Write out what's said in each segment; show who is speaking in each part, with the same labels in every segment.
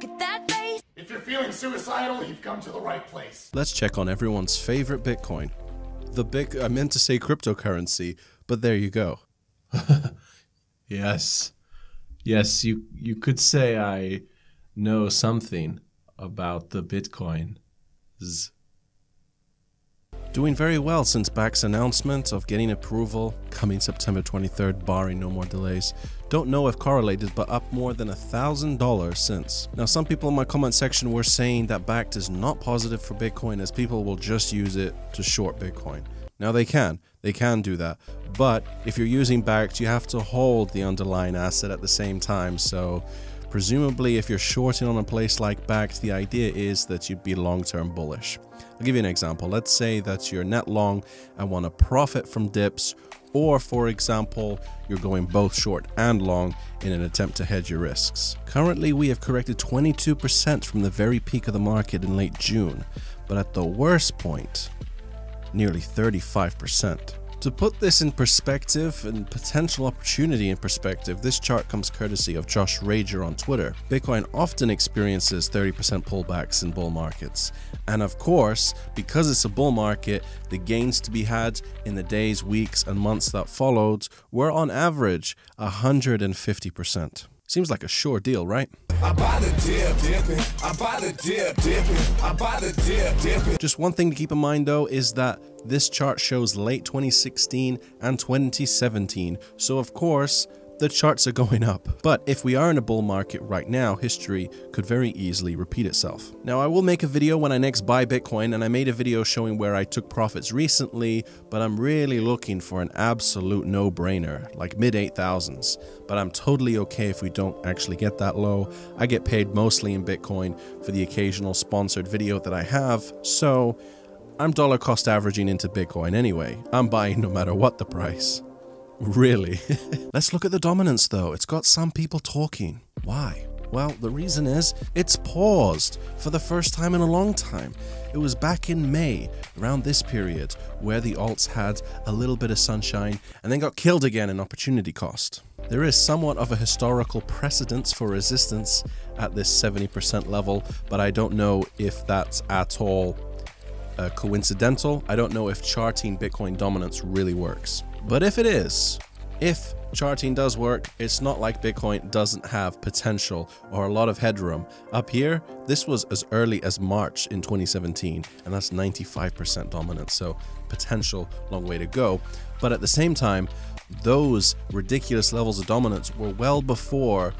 Speaker 1: Look at that face.
Speaker 2: If you're feeling suicidal, you've come to the right place.
Speaker 3: Let's check on everyone's favorite Bitcoin. The big, I meant to say cryptocurrency, but there you go.
Speaker 4: Yes. Yes, you you could say I know something about the Bitcoin.
Speaker 3: Doing very well since Bakkt's announcement of getting approval coming September 23rd, barring no more delays. Don't know if correlated, but up more than a thousand dollars since. Now, some people in my comment section were saying that Bakkt is not positive for Bitcoin as people will just use it to short Bitcoin. Now they can, they can do that, but if you're using Bakkt, you have to hold the underlying asset at the same time. So presumably if you're shorting on a place like Bakkt, the idea is that you'd be long-term bullish. I'll give you an example. Let's say that you're net long and want to profit from dips, or for example, you're going both short and long in an attempt to hedge your risks. Currently, we have corrected 22% from the very peak of the market in late June, but at the worst point, nearly 35%. To put this in perspective and potential opportunity in perspective, this chart comes courtesy of Josh Rager on Twitter. Bitcoin often experiences 30% pullbacks in bull markets. And of course, because it's a bull market, the gains to be had in the days, weeks, and months that followed were on average 150%. Seems like a sure deal, right?
Speaker 5: I buy the dip, dipping. I buy the dip, dipping. I buy the dip, dipping.
Speaker 3: Just one thing to keep in mind though is that this chart shows late 2016 and 2017, so of course, the charts are going up. But if we are in a bull market right now, history could very easily repeat itself. Now, I will make a video when I next buy Bitcoin, and I made a video showing where I took profits recently, but I'm really looking for an absolute no-brainer, like mid 8000s. But I'm totally okay if we don't actually get that low. I get paid mostly in Bitcoin for the occasional sponsored video that I have, so I'm dollar cost averaging into Bitcoin anyway. I'm buying no matter what the price. Really? Let's look at the dominance though. It's got some people talking. Why? Well, the reason is it's paused for the first time in a long time. It was back in May, around this period, where the alts had a little bit of sunshine and then got killed again in opportunity cost. There is somewhat of a historical precedence for resistance at this 70% level, but I don't know if that's at all uh, coincidental. I don't know if charting Bitcoin dominance really works. But if it is, if charting does work, it's not like Bitcoin doesn't have potential or a lot of headroom. Up here, this was as early as March in 2017, and that's 95% dominance, so potential, long way to go. But at the same time, those ridiculous levels of dominance were well before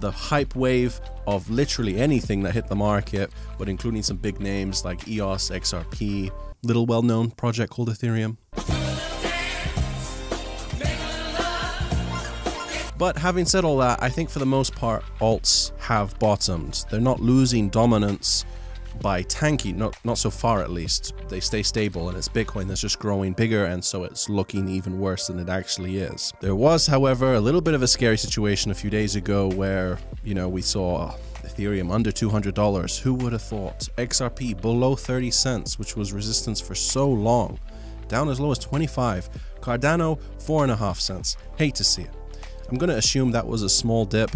Speaker 3: the hype wave of literally anything that hit the market, but including some big names like EOS, XRP, little well-known project called Ethereum. But having said all that, I think for the most part, alts have bottomed. They're not losing dominance by tanking, not, not so far at least. They stay stable and it's Bitcoin that's just growing bigger and so it's looking even worse than it actually is. There was, however, a little bit of a scary situation a few days ago where, you know, we saw Ethereum under $200. Who would have thought? XRP below 30 cents, which was resistance for so long, down as low as 25. Cardano, four and a half cents. Hate to see it. I'm going to assume that was a small dip,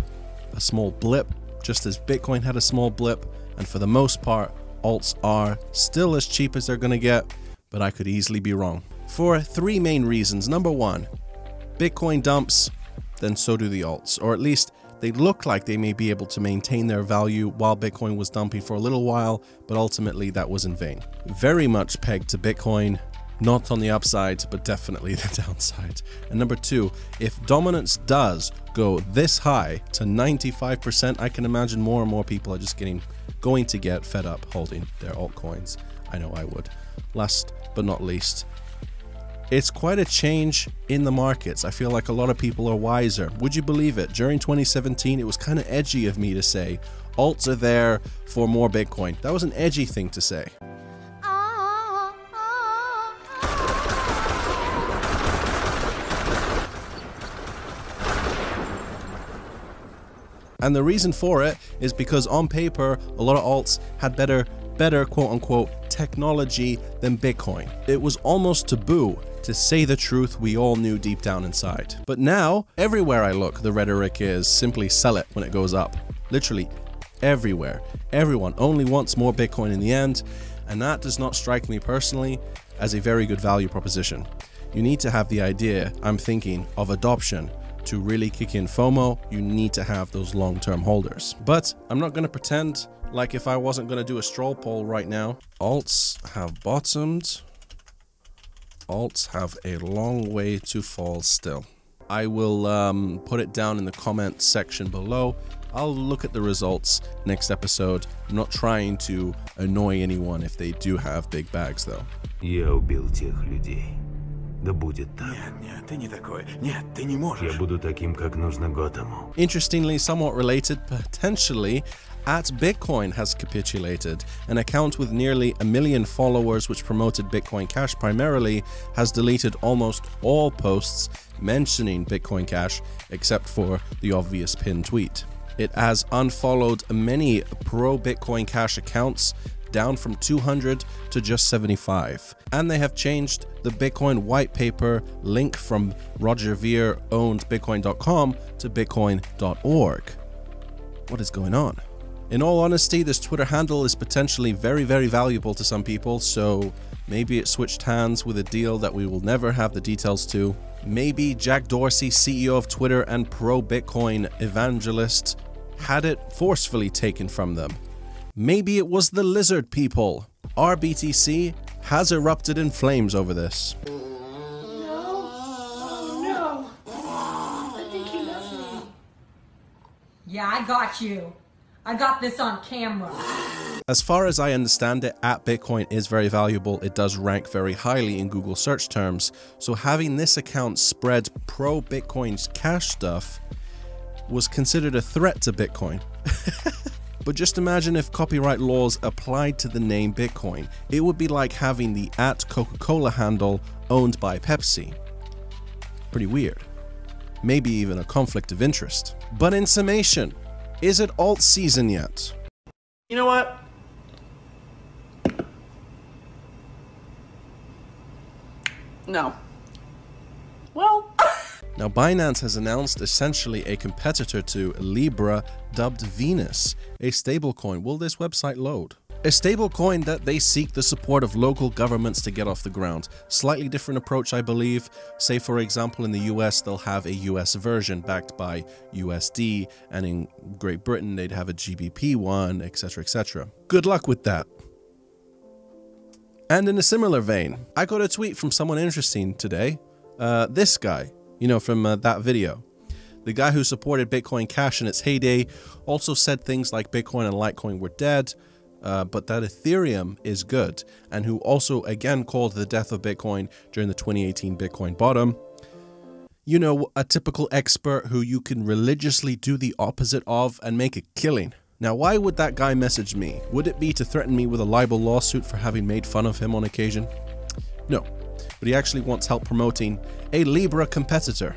Speaker 3: a small blip, just as Bitcoin had a small blip, and for the most part, alts are still as cheap as they're going to get, but I could easily be wrong. For three main reasons. Number one, Bitcoin dumps, then so do the alts, or at least they look like they may be able to maintain their value while Bitcoin was dumping for a little while, but ultimately that was in vain. Very much pegged to Bitcoin, not on the upside, but definitely the downside. And number two, if dominance does go this high to 95%, I can imagine more and more people are just getting going to get fed up holding their altcoins. I know I would. Last but not least, it's quite a change in the markets. I feel like a lot of people are wiser. Would you believe it? During 2017, it was kind of edgy of me to say, alts are there for more Bitcoin. That was an edgy thing to say. And the reason for it is because on paper, a lot of alts had better, better quote unquote technology than Bitcoin. It was almost taboo to say the truth we all knew deep down inside. But now, everywhere I look, the rhetoric is simply sell it when it goes up. Literally, everywhere. Everyone only wants more Bitcoin in the end, and that does not strike me personally as a very good value proposition. You need to have the idea, I'm thinking, of adoption To really kick in FOMO, you need to have those long term holders. But I'm not going to pretend like if I wasn't going to do a stroll poll right now. Alts have bottomed. Alts have a long way to fall still. I will um, put it down in the comment section below. I'll look at the results next episode. I'm not trying to annoy anyone if they do have big bags though.
Speaker 1: Я убил тех людей. Да будет так.
Speaker 6: Нет, нет, ты не такой. Нет, ты не
Speaker 1: Я
Speaker 6: можешь.
Speaker 1: буду таким, как нужно Готэму.
Speaker 3: Interestingly, somewhat related, potentially, at Bitcoin has capitulated. An account with nearly a million followers, which promoted Bitcoin Cash primarily, has deleted almost all posts mentioning Bitcoin Cash, except for the obvious pinned tweet. It has unfollowed many pro Bitcoin Cash accounts, down from 200 to just 75. And they have changed the Bitcoin white paper link from Roger Ver owned Bitcoin.com to Bitcoin.org. What is going on? In all honesty, this Twitter handle is potentially very, very valuable to some people, so maybe it switched hands with a deal that we will never have the details to. Maybe Jack Dorsey, CEO of Twitter and pro Bitcoin evangelist, had it forcefully taken from them. Maybe it was the lizard people. RBTC has erupted in flames over this.
Speaker 7: No. no, I think he loves me.
Speaker 8: Yeah, I got you. I got this on camera.
Speaker 3: As far as I understand it, at Bitcoin is very valuable. It does rank very highly in Google search terms. So having this account spread pro Bitcoin's cash stuff was considered a threat to Bitcoin. but just imagine if copyright laws applied to the name Bitcoin. It would be like having the at Coca-Cola handle owned by Pepsi. Pretty weird. Maybe even a conflict of interest. But in summation, is it alt season yet?
Speaker 2: You know what?
Speaker 7: No. Well,
Speaker 3: Now, Binance has announced essentially a competitor to Libra dubbed Venus, a stablecoin. Will this website load? A stablecoin that they seek the support of local governments to get off the ground. Slightly different approach, I believe. Say, for example, in the US, they'll have a US version backed by USD, and in Great Britain, they'd have a GBP one, etc., etc. Good luck with that. And in a similar vein, I got a tweet from someone interesting today. Uh, this guy, you know, from uh, that video. The guy who supported Bitcoin Cash in its heyday also said things like Bitcoin and Litecoin were dead, uh, but that Ethereum is good, and who also again called the death of Bitcoin during the 2018 Bitcoin bottom. You know, a typical expert who you can religiously do the opposite of and make a killing. Now, why would that guy message me? Would it be to threaten me with a libel lawsuit for having made fun of him on occasion? No, but he actually wants help promoting a Libra competitor,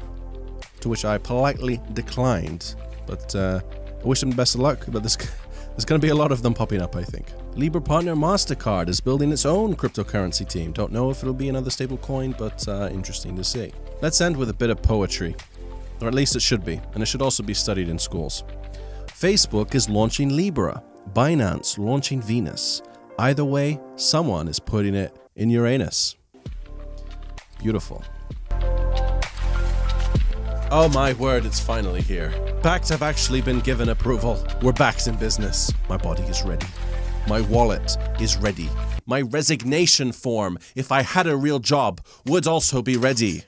Speaker 3: to which I politely declined. But uh, I wish him the best of luck, but there's, there's going to be a lot of them popping up, I think. Libra partner MasterCard is building its own cryptocurrency team. Don't know if it'll be another stable-coin, but uh, interesting to see. Let's end with a bit of poetry. Or at least it should be, and it should also be studied in schools. Facebook is launching Libra, Binance launching Venus. Either way, someone is putting it in Uranus. Beautiful. Oh my word, it's finally here. Bakkt have actually been given approval. We're backs in business. My body is ready. My wallet is ready. My resignation form, if I had a real job, would also be ready.